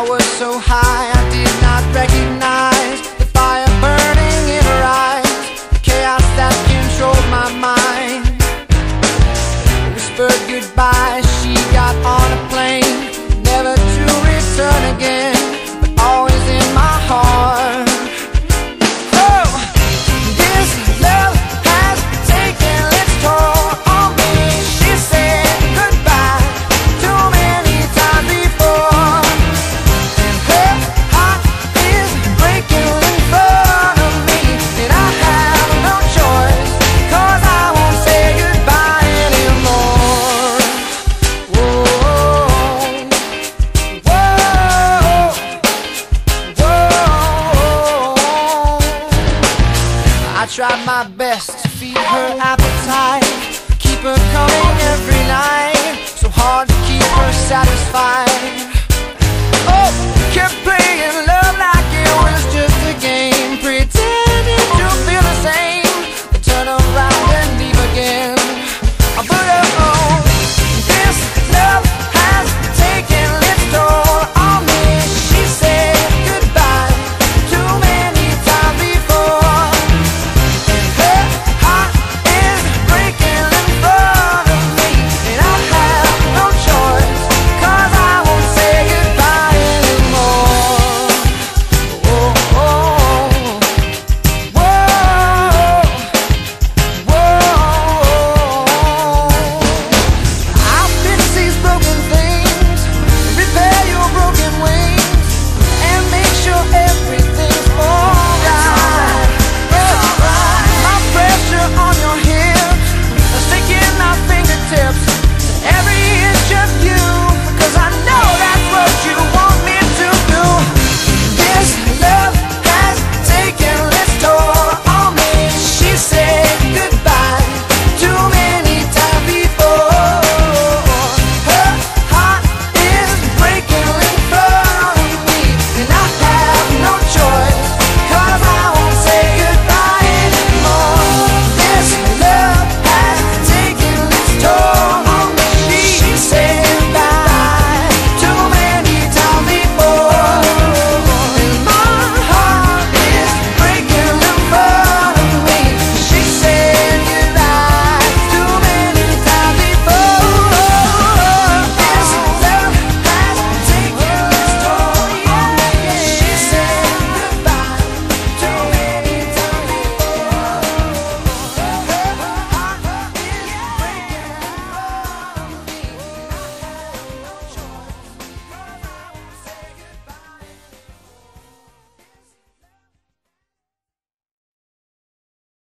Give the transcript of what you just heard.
tower so high. I try my best to feed her appetite, keep her coming every night. So hard to keep her satisfied.